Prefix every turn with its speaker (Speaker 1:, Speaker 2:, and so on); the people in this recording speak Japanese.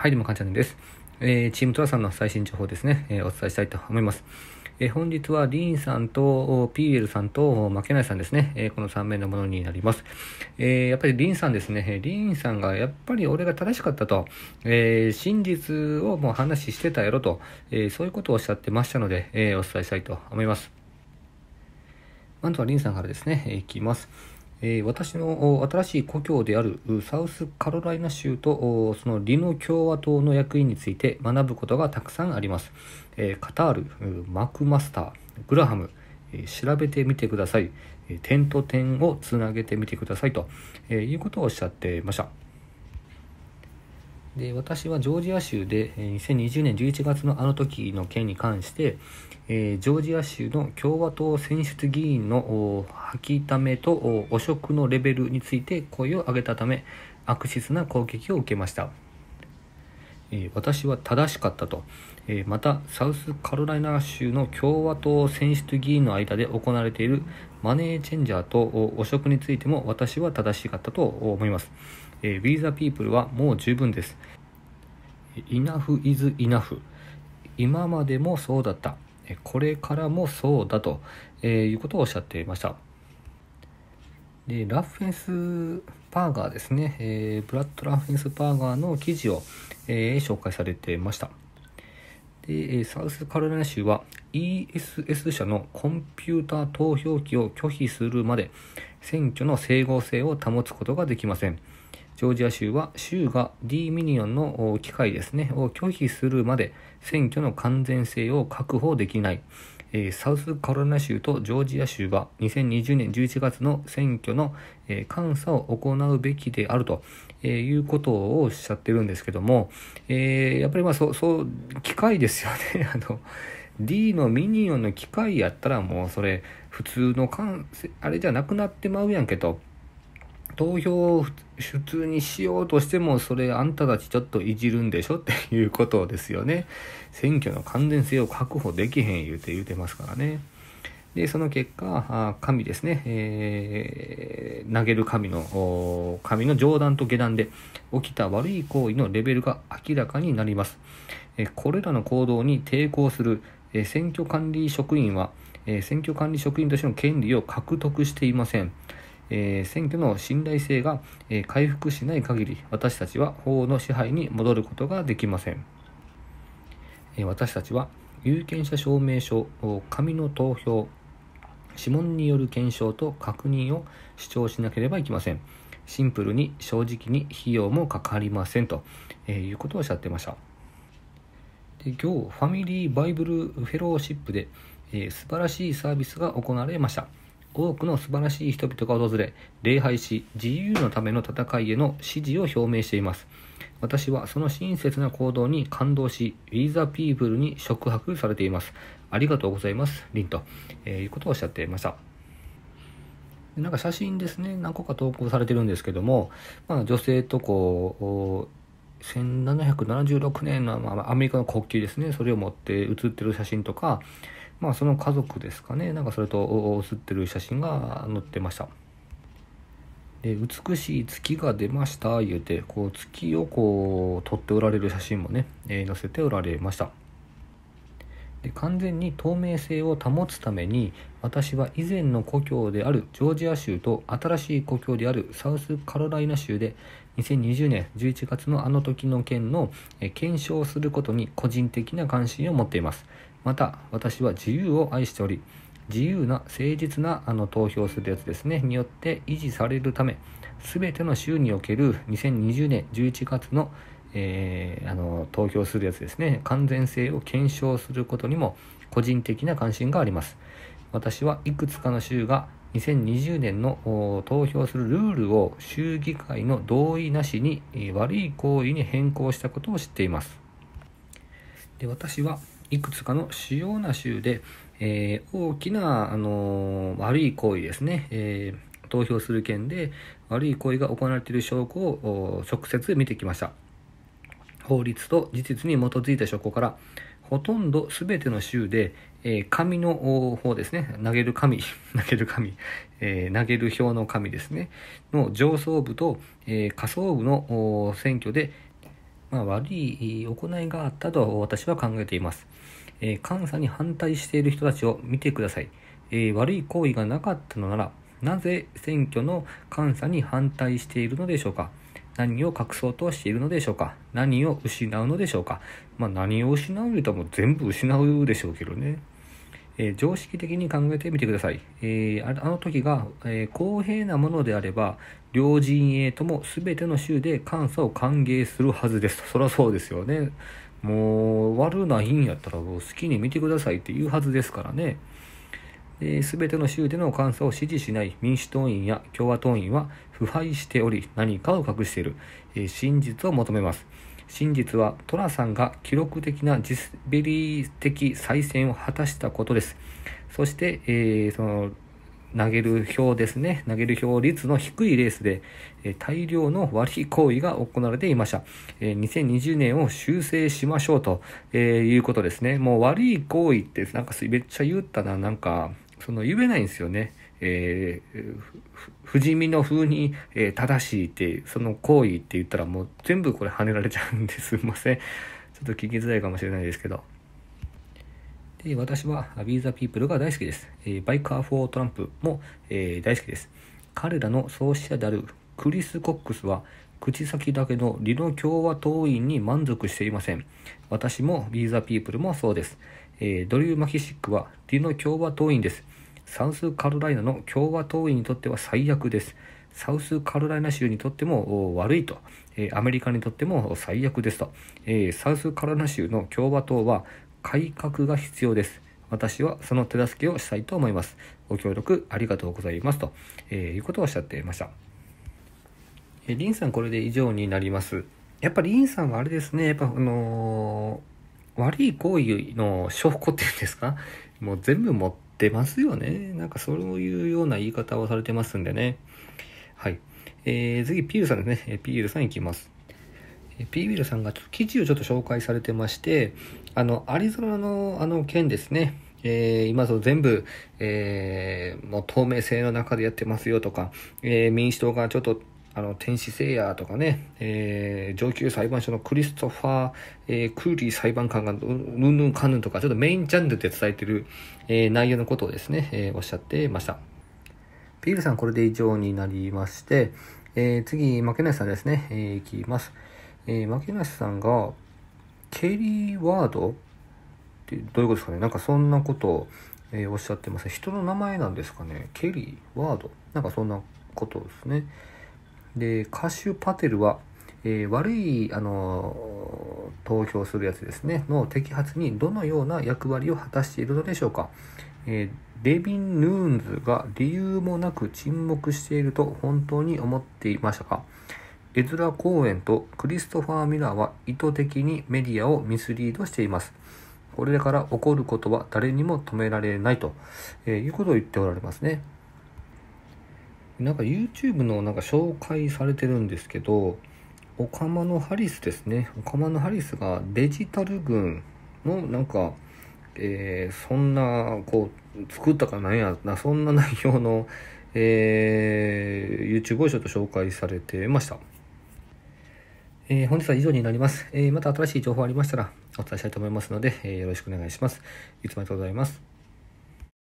Speaker 1: はい、どうも、かんちゃんです。えー、チームトラさんの最新情報ですね、えー、お伝えしたいと思います。えー、本日はリーンさんと PL さんと負けないさんですね、えー、この3名のものになります。えー、やっぱりリーンさんですね、リーンさんがやっぱり俺が正しかったと、えー、真実をもう話してたやろと、え、そういうことをおっしゃってましたので、えー、お伝えしたいと思います。まずはリンさんからですね、えー、いきます。え、私の新しい故郷であるサウスカロライナ州とそのリノ共和党の役員について学ぶことがたくさんあります。え、カタール、マクマスター、グラハム、え、調べてみてください。点と点をつなげてみてくださいと、えいうことをおっしゃってました。で私はジョージア州で2020年11月のあの時の件に関して、えー、ジョージア州の共和党選出議員の吐きためと汚職のレベルについて声を上げたため悪質な攻撃を受けました、えー、私は正しかったと、えー、またサウスカロライナ州の共和党選出議員の間で行われているマネーチェンジャーと汚職についても私は正しかったと思います、えー、We the People はもう十分です Enough is enough 今までもそうだったこれからもそうだと、え、いうことをおっしゃっていました。でラフェンスパーガーですね、えー、ブラッド・ラフェンスパーガーの記事を、えー、紹介されていました。でサウスカロライナ州は ESS 社のコンピューター投票機を拒否するまで選挙の整合性を保つことができません。ジョージア州は州が D ミニオンの機械ですね、を拒否するまで選挙の完全性を確保できない。えサウスカロライナ州とジョージア州は2020年11月の選挙の、え監査を行うべきであると、えいうことをおっしゃってるんですけども、え、やっぱりまあそう、そう、機械ですよね。あの D のミニオンの機械やったらもうそれ普通のあれじゃなくなってまうやんけと。投票を普通にしようとしても、それあんたたちちょっといじるんでしょっていうことですよね。選挙の完全性を確保できへん言うて言うてますからね。で、その結果、神ですね、えー、投げる神の、神の上段と下段で起きた悪い行為のレベルが明らかになります。えこれらの行動に抵抗する、え選挙管理職員は、え選挙管理職員としての権利を獲得していません。えー、選挙の信頼性が、えー、回復しない限り私たちは法の支配に戻ることができません、えー、私たちは有権者証明書紙の投票指紋による検証と確認を主張しなければいけません。シンプルに正直に費用もかかりませんと、えいうことをおっしゃってました。で今日ファミリーバイブルフェローシップで、えー、素晴らしいサービスが行われました。多くの素晴らしい人々が訪れ、礼拝し、自由のための戦いへの支持を表明しています。私はその親切な行動に感動し、We the People に触発されています。ありがとうございます、リンと、えー、いうことをおっしゃっていました。なんか写真ですね、何個か投稿されてるんですけども、まあ、女性とこう、1776年の、まあ、アメリカの国旗ですね、それを持って写ってる写真とか、まあその家族ですかね。なんかそれと写ってる写真が載ってました。で美しい月が出ました言うてこう月をこう撮っておられる写真もね、えー、載せておられました。で完全に透明性を保つために私は以前の故郷であるジョージア州と新しい故郷であるサウスカロライナ州で2020年11月のあの時の件の検証することに個人的な関心を持っています。また私は自由を愛しており自由な誠実なあの投票するやつですね。によって維持されるため全ての州における2020年11月の,、えー、あの投票するやつですね。完全性を検証することにも個人的な関心があります。私はいくつかの州が2020年の投票するルールを州議会の同意なしに悪い行為に変更したことを知っています。で私はいくつかの主要な州で、えー、大きな、あのー、悪い行為ですね、えー、投票する件で悪い行為が行われている証拠を直接見てきました。法律と事実に基づいた証拠から、ほとんど全ての州で、えー、紙の方ですね、投げる紙、投げる紙、え、投げる票の紙ですね、の上層部と、え、下層部の選挙でまあ、悪い行いがあったと私は考えています。えー、監査に反対している人たちを見てください。えー、悪い行為がなかったのなら、なぜ選挙の監査に反対しているのでしょうか？何を隠そうとしているのでしょうか？何を失うのでしょうか？まあ、何を失うとも全部失うでしょうけどね。えー、常識的に考えてみてください。えー、あの時が、えー、公平なものであれば、両陣営とも全ての州で監査を歓迎するはずです。そりゃそうですよね。もう、悪ないんやったら好きに見てくださいって言うはずですからね。すべての州での監査を支持しない民主党員や共和党員は腐敗しており何かを隠している、えー、真実を求めます。真実はトラさんが記録的なジスベリー的再選を果たしたことです。そして、えー、その投げる表ですね。投げる表率の低いレースで、え大量の悪い行為が行われていました。え2020年を修正しましょうと、えいうことですね。もう悪い行為ってなんかめっちゃ言ったな、なんか、その言えないんですよね。えー、不死身の風に、えー、正しいって、その行為って言ったらもう全部これ跳ねられちゃうんですすいません。ちょっと聞きづらいかもしれないですけど。で私は We the People が大好きです。 Biker for Trump も、えー、大好きです。彼らの創始者であるクリス・コックスは口先だけの RINO 共和党員に満足していません。私も We the People もそうです。えー、ドリュー・マキシックは RINO 共和党員です。サウスカロライナの共和党員にとっては最悪です。サウスカロライナ州にとっても悪いと、アメリカにとっても最悪ですと、サウスカロライナ州の共和党は改革が必要です。私はその手助けをしたいと思います。ご協力ありがとうございますと、えいうことをおっしゃっていました。えリンさんこれで以上になります。やっぱりリンさんはあれですね、やっぱあのー、悪い行為の証拠っていうんですか？もう全部持ってってますよね。なんかそういうような言い方をされてますんでね。はい。えー、次、ピールさんですね。ピールさんいきます。ピービルさんが記事をちょっと紹介されてまして、あの、アリゾナのあの件ですね。えー、今その全部、えー、もう透明性の中でやってますよとか、えー、民主党がちょっとあの、天使聖夜とかね、えー、上級裁判所のクリストファー、えー、クーリー裁判官が、うんぬんかんぬんとか、ちょっとメインチャンネルで伝えてる、えー、内容のことをですね、えー、おっしゃってました。ピールさん、これで以上になりまして、えー、次、負けなしさんですね、えー、いきます。えー、負けなしさんが、ケリーワードってどういうことですかね？なんかそんなことを、えー、おっしゃってます。人の名前なんですかね？ケリーワード？なんかそんなことですね。で、カシュパテルは、えー、悪い、あの投票するやつですね、の摘発にどのような役割を果たしているのでしょうか？えー、デビン・ヌーンズが理由もなく沈黙していると本当に思っていましたか？エズラ・コーエンとクリストファー・ミラーは意図的にメディアをミスリードしています。これから起こることは誰にも止められないと、え、いうことを言っておられますね。なんか YouTube のなんか紹介されてるんですけど、オカマのハリスですね。オカマのハリスがデジタル軍のなんか、えー、そんな、こう、作ったかなんやな、そんな内容の、えー、YouTube をちょっと紹介されてました。えー、本日は以上になります。えー、また新しい情報ありましたらお伝えしたいと思いますので、えー、よろしくお願いします。いつもありがとうございます。